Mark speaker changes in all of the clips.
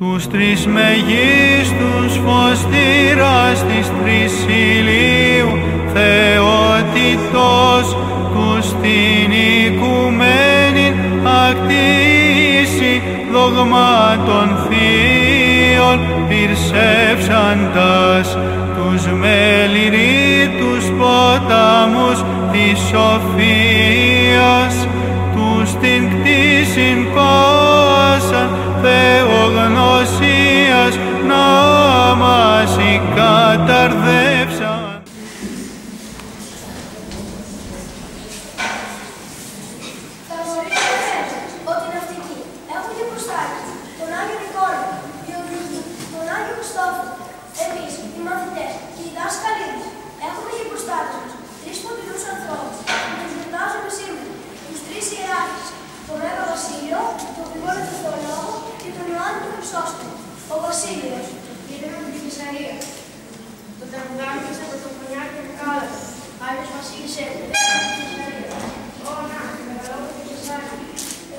Speaker 1: Τους τρεις μεγίστους φωστήρας της Τρισιλίου Θεότητος τους την οικουμένη ακτίση δογμάτων θείων πυρσεύσαντας τους μεληρίτους ποταμούς της σοφίας τους την κτήσιν πάσαν θεογνωσίας καταρδεύσαν.
Speaker 2: Θα γνωρίζετε ότι είναι ναυτικοί έχουν και προστάκι, τον Άγιο Νικόλα, οι οδηγοί, τον Άγιο Χριστόφο. Εμείς, οι μαθητές και οι δάσκαλοι μας, έχουμε και προστάτες μας τρεις φωτεινούς ανθρώπους που τους γιορτάζουμε σήμερα, τους τρεις ιεράρχες, τον Μέγα Βασίλειο, τον Γρηγόρη του Θεολόγο και τον Ιωάννη του Χρυσόστομο. Ο Βασίλειος,
Speaker 3: Ήρθαμε από την Κεσαρία. Το τραγουδάμε και στα πρωτοχρονιά και με κάλατε. Άγιος Βασίλης έρχεται. Ω, να, μεγαλώνω την Κεσάρια.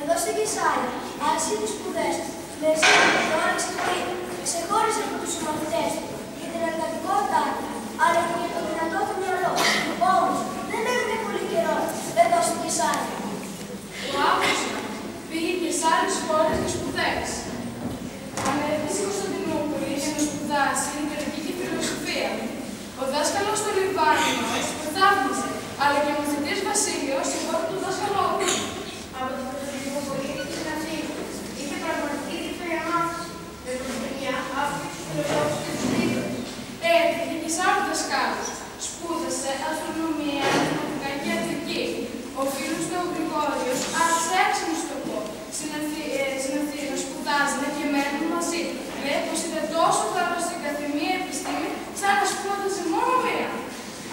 Speaker 2: Εδώ στην Κεσάρια, άρχισε τις σπουδές τους. Με εσύ το άνοιξε πριν, ξεχώρισε από τους συμμαθητές του για την εργατικότητά του, αλλά και για το δυνατό του μυαλό. Όμως, δεν έμεινε πολύ καιρό εδώ στην Κεσάρια.
Speaker 4: Το άκουσα. Πήγε και σε άλλες χώρες και σπουδές. Ανέβηκε στην Κωνσταντινούπολη για να σπουδάσει λιτερική και φιλοσοφία. Ο δάσκαλος του Λιβάνιος το θαύμασε, αλλά και ο μαθητής Βασίλειος η χώρα του δάσκαλό του.
Speaker 3: Από την Κωνσταντινούπολη ήρθε στην Αθήνα. Είχε πραγματική δικτύα μάθηση. Με πρωτοβουλία άφησε τους φιλοσόφους και τους δίδυμους.
Speaker 4: Έτυχε και σε άλλους δασκάλους. Σπούδασε αστρονομία, δημοτικά και ιατρική. Ο φίλος του ο Γρηγόριος άρχισε έξυπνο στο πω. Στην Αθή- ε, στην Αθήνα σπουδάζουν και μένουν μαζί. Λέει πως ήταν τόσο καλό στην καθημερινή επιστήμη, σαν να σπούδαζε μόνο μία.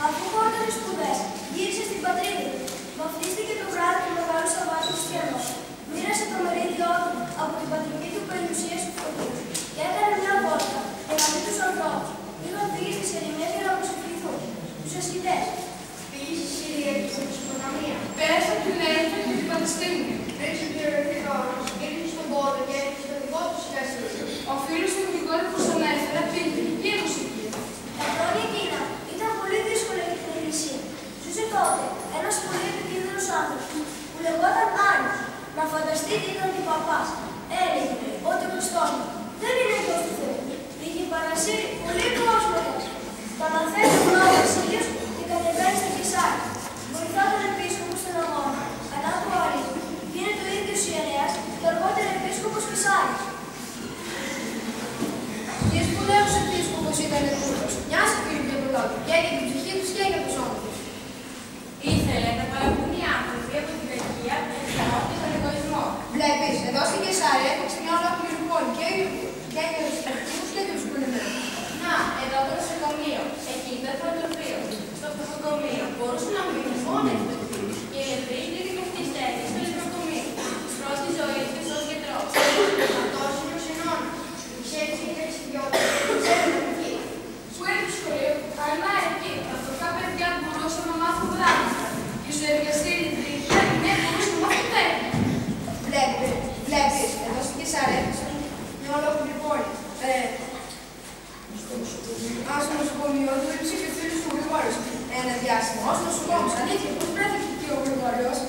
Speaker 2: Αφού χόρτανε σπουδές, γύρισε στην πατρίδα του. Βαφτίστηκε το βράδυ του Μεγάλου Σαββάτου Χριστιανό. Μοίρασε το μερίδιό του από την πατρική του περιουσία στου φωτού. Και έκανε μια βόλτα εναντί του ανθρώπου. Είχαν φύγει στι ερημιέ για να προσευχηθούν. Του ασκητές.
Speaker 3: Πήγε στη Συρία και στη Μεσοποταμία.
Speaker 4: Πέρασε από την Έρευνα και την Παλαιστίνη.
Speaker 3: Ρίξε ο Γεωργικός, ήρθε στον πόδο και ήρθε στο δικό του σχέδιο.
Speaker 4: Ο φίλος του Γρηγόρη που στον έφερα πήγε και εκείνος εκεί.
Speaker 2: Τα χρόνια εκείνα ήταν πολύ δύσκολα για την Εκκλησία. Ζούσε τότε ένας πολύ επικίνδυνος άνθρωπος που λεγόταν Άννη. Να φανταστείτε ήταν και παπάς. Έλεγε ότι ο Χριστό δεν είναι γιο του Θεού. Είχε παρασύρει πολύ κόσμο έξω. Τα μαθαίνει ο Ναό Βασίλειο και κατεβαίνει στα Κεσάρια. Βοηθά τον επίσκοπο στον αγώνα. Κατά του αριθμού γίνεται ο ίδιο ιερέα και αργότερα επίσκοπο Κεσάρια.
Speaker 3: Και σπουδαίος επίσκοπος ήταν τούτος. Μια φίλη για τον λόγο. Και για την ψυχή τους και για το σώμα τους.
Speaker 4: Ήθελε να παραγούν οι άνθρωποι από την κακία και τον εγωισμό.
Speaker 3: Βλέπεις, εδώ στην Κεσάρια έφτιαξε μια ολόκληρη πόλη και και για τους αρχικούς και για τους κουλεμένους.
Speaker 4: Να, εδώ το νοσοκομείο. Εκεί ήταν φωτοφείο. Στο νοσοκομείο μπορούσαν να μείνουν μόνο οι φωτοφοί. Και οι ιατροί και οι δικαστές στέγες στο νοσοκομείο. Πρώτη ζωή και ως γιατρός.
Speaker 3: Αυτός είναι ο Συνώνας. Ξέρεις τι είναι εξιδιώτης. Ξέρεις να πει.
Speaker 4: Που είναι το σχολείο, αλλά εκεί τα φτωχά παιδιά μπορούσαν να μάθουν πράγματα. Και στο εργαστήρι τρίχια, οι νέοι μπορούσαν να μάθουν τέχνη.
Speaker 3: Βλέπεις, βλέπεις, εδώ στην Κεσάρια έφτιαξε μια ολόκληρη πόλη. Ε, Α, στο νοσοκομείο του έψησε και ο φίλος του Γρηγόρης. Ένα διάστημα. Ως νοσοκόμος, αλήθεια, πώς βρέθηκε εκεί ο Γρηγόριος.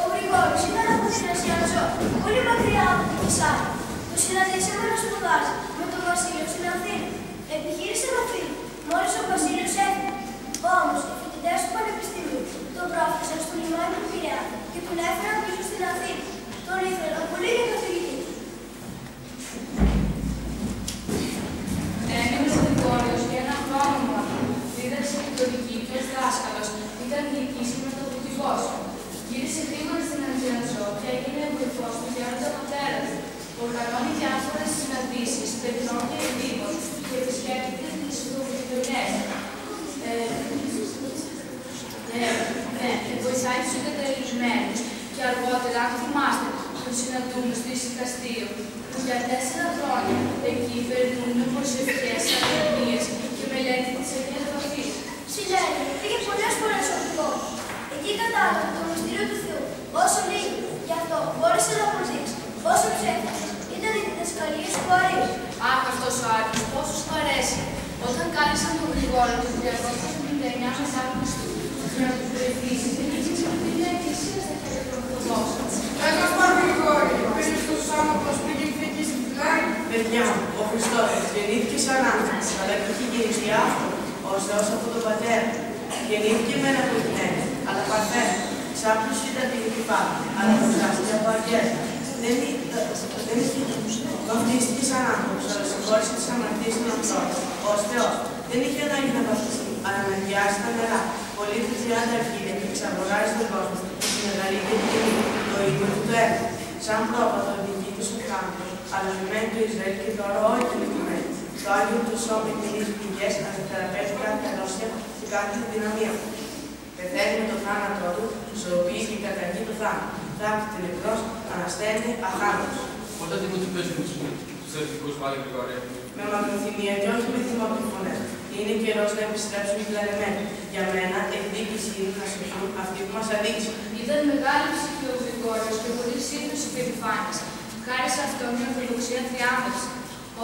Speaker 2: Ο Γρηγόρης ήταν από την Ασία Ζώ, πολύ μακριά από την Κεσάρια. Το συναντήσαμε να σπουδάζει με τον Βασίλειο στην Αθήνα. Επιχείρησε να φύγει, μόλις ο Βασίλειος έφυγε. Όμως, οι φοιτητές του Πανεπιστημίου τον πρόθεσαν στο λιμάνι του Πειραιά και τον έφεραν πίσω στην Αθήνα. Τον ήθελαν πολύ για καθηγητή.
Speaker 4: Έμεινε ο Γρηγόριος για ένα χρόνο. Δίδαξε την τουρκική και ως δάσκαλος. Ήταν διοικής και μεταδοτικός. Γύρισε γρήγορα στην Αντιαζώ και έγινε βοηθός του γέροντα πατέρα του. Οργανώνει διάφορες συναντήσεις παιδιών και ειδήμων και επισκέπτεται τις γειτονιές. Ε, ε, ναι, και βοηθάει τους εγκαταλειμμένους. Και αργότερα, αν θυμάστε, τον συναντούμε στο Ισικαστείο, που για τέσσερα χρόνια εκεί περνούν προσευχές, αγωνίες και μελέτη της Αγίας Γραφής.
Speaker 2: Συλλέγει, πήγε πολλές φορές ο Γρηγόρης. Εκεί κατάλαβε το μυστήριο του Θεού, όσο λίγο. Γι' αυτό μπόρεσε να αποδείξει πόσο ψεύτικες ήταν οι διδασκαλίες που αρέσει.
Speaker 4: Αχ, αυτός ο Άγιος, πόσο σου αρέσει. Όταν κάλεσαν τον Γρηγόρο το 379 μετά Χριστού για να του βοηθήσει, δεν ήξερε ότι είναι εκκλησία στα χέρια των Ορθοδόξων.
Speaker 3: Ένας Παπηγόρη, πήρε στους άνθρωπος πήγε φύγει στην πλάι.
Speaker 5: Παιδιά μου, ο Χριστός γεννήθηκε σαν άνθρωπος, αλλά και είχε γεννηθεί άνθρωπος, ως Θεός από τον Πατέρα. Γεννήθηκε με ένα από γυναίκα, αλλά παρθένα. Σαν τους ήταν την κρυφά, αλλά προσάστηκε από αγγέλα. Δεν εί- δεν είχε βαφτίστηκε σαν άνθρωπος, αλλά συγχώρησε τις αμαρτίες των ανθρώπων. Ως Θεός. Δεν είχε ανάγκη να βαφτιστεί, αλλά να διάσει τα νερά. Πολύ τους 30 αρχίδια και εξαγοράζει τον κόσμο στη μεγαλύτερη τιμή, το ίδιο του το έργο. Σαν πρόβατο διοικείται ο άνθρωπο, αλλά λιμένει το Ισραήλ και τώρα όχι λιμένει. Το Άγιο του σώμα εκμηνείς πηγές, αναθεραπεύει κάθε αρρώστια και κάθε δυναμία. Πεθαίνει με το θάνατό του, ζωοποιεί και καταργεί το θάνατο. Θάπτει νεκρός, ανασταίνει αχάρτος.
Speaker 6: Όταν την ότι παίζει με τους εθνικούς πάλι Γρηγόρη.
Speaker 5: Με μακροθυμία και όχι με θυμοκροφωνές. Είναι καιρός να επιστρέψουν οι κλαρεμένοι. Για μένα, εκδίκηση είναι να σωθούν αυτοί που μας αδείξαν.
Speaker 4: Ήταν μεγάλη ψυχή ο Γρηγόριος και πολύ σύγχρονος και επιφάνης. Χάρη σε αυτόν η Ορθοδοξία θριάμβευσε.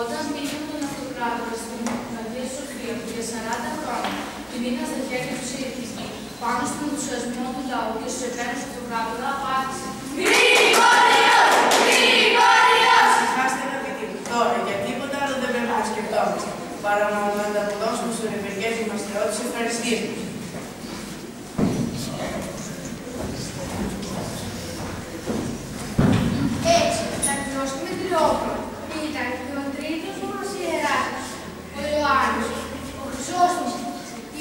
Speaker 4: Όταν πήγε με τον Αυτοκράτορα στην Αγία Σοφία που για 40 χρόνια την είχαν στα χέρια του Συριακιστή, πάνω στον ενθουσιασμό του λαού και στους επένους του Αυτοκράτορα απάντησε.
Speaker 5: Συγχάστε αγαπητοί μου. Τώρα, για τίποτα άλλο δεν πρέπει να σκεφτόμαστε. Παρά μόνο να ανταποδώσουμε στους ευεργές μας θεότητες ευχαριστίες μας.
Speaker 3: Έτσι, θα γνώσουμε Τριόπλο. Ήταν και ο τρίτος μας ιεράς, ο Ιωάννης. Ο Χρυσόστομος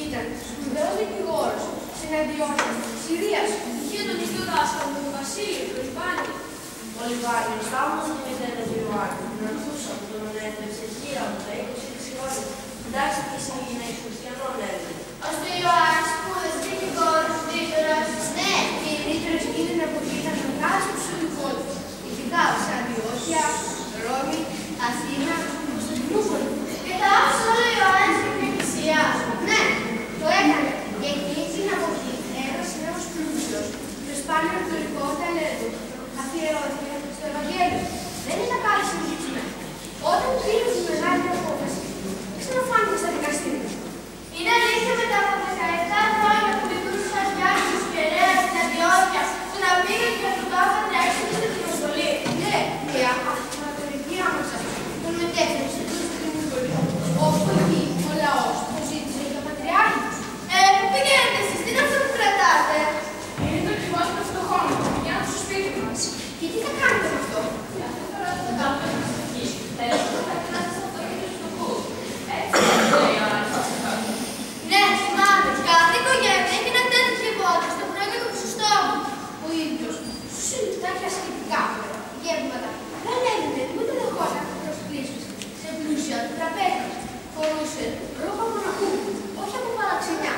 Speaker 3: ήταν σπουδαίος δικηγόρος, συναντιώτης της Συρίας.
Speaker 2: Είχε τον ίδιο δάσκαλο, τον Βασίλειο, τον Λιβάνιο.
Speaker 5: Ο Λιβάνιος, θαύμος και μητέρα του Ιωάννη, τον Αρθούσαν, τον ανέφερε γύρω από τα 20 χρόνια. Εντάξει και σε γυναίκες χριστιανών έλεγε.
Speaker 3: Ως το Ιωάννης σπούδασε δικηγόρος, δίκτορας. Ναι, και οι δίκτορες εκείνη την εποχή ήταν μεγάλος προσωπικότητες. Ειδικά σε Αντιόχεια, Ρώμη, Αθήνα, Κωνσταντινούπολη. Και τα άφησε όλο ο Ιωάννης στην εκκλησία. Ναι, το έκανε. Και εκείνη την εποχή ένας νέος πλούσιος, το σπάνιο εκλογικό ταλέντο, αφιερώθηκε στο Ευαγγέλιο. Δεν ήταν κάτι συνηθισμένο. Όταν πήρε τη μεγάλη απόφαση, ξαναφάνηκε στα δικαστήρια. Είναι αλήθεια μετά από 17 χρόνια που λειτουργούσε σαν διάρκεια κεραία στην Αντιόχεια που να πήγε και του κάθε τρέξει στην Τιμοσολή. Ναι, και αυτοματορική άμεσα τον μετέφερε σε τούτο στην Τιμοσολή. Όπου εκεί ο λαός το ζήτησε για πατριάρχη. Ε, πού πηγαίνετε εσείς, τι είναι αυτό που κρατάτε.
Speaker 4: Είναι το κοινό των φτωχών, για να στο σπίτι μας.
Speaker 3: Και τι θα κάνετε με αυτό.
Speaker 4: Αυτό τώρα δεν το κάνουμε να μας αρχίσει. Θα έρθουμε να κρατάς αυτό για τους φτωχούς. Έτσι δεν λέει ο Άγιος.
Speaker 3: Ναι, θυμάμαι. Κάθε οικογένεια έχει ένα τέτοιο βόλιο στο πρώτο ποσοστό μου. Ο ίδιος σου συλληπτάκια σχετικά γεύματα. Δεν έδινε ούτε δεχόταν προσκλήσεις σε πλούσια τραπέζια. Φορούσε ρούχα μοναχού, όχι από παραξενιά,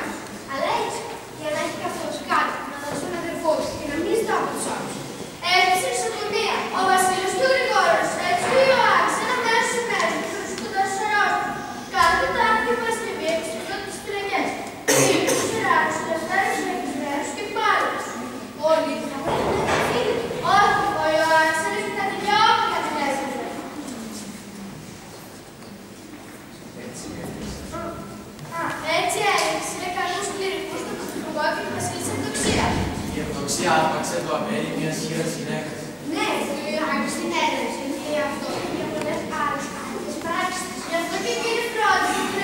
Speaker 3: αλλά έτσι για να έχει αυτός κάτι να δώσει στον αδερφό του και να μην ζητά από τους άλλους. Έφτασε η ισοτιμία. Ο Βασίλης του Γρηγόρος, έτσι του Ιωάννης, ένα μέρος της ημέρας, και τους κοντασσερός. Κάθε Τετάρτη και Παρασκευή επιστρέφω τις πυραγιές. Ήρθε τους Ιράνους, τους Δευτέρες, τους Εκκλησιαίους και πάλι. Όλοι θα πρέπει να φύγουν. Όχι, ο Ιωάννης έλεγε τα τελειώματα για την έζητα. Α, έτσι έλεγξε με καλούς κληρικούς τον Πρωθυπουργό και την Βασίλισσα Ευδοξία.
Speaker 6: Η ευδοξία άρπαξε το αμέλη μιας χείρας γυναίκας.
Speaker 3: Ναι, ο Ιωάννης την έδωσε και αυτό και για πολλές άλλες άλλες πράξεις. Γι' αυτό και κύριε Πρόεδρε,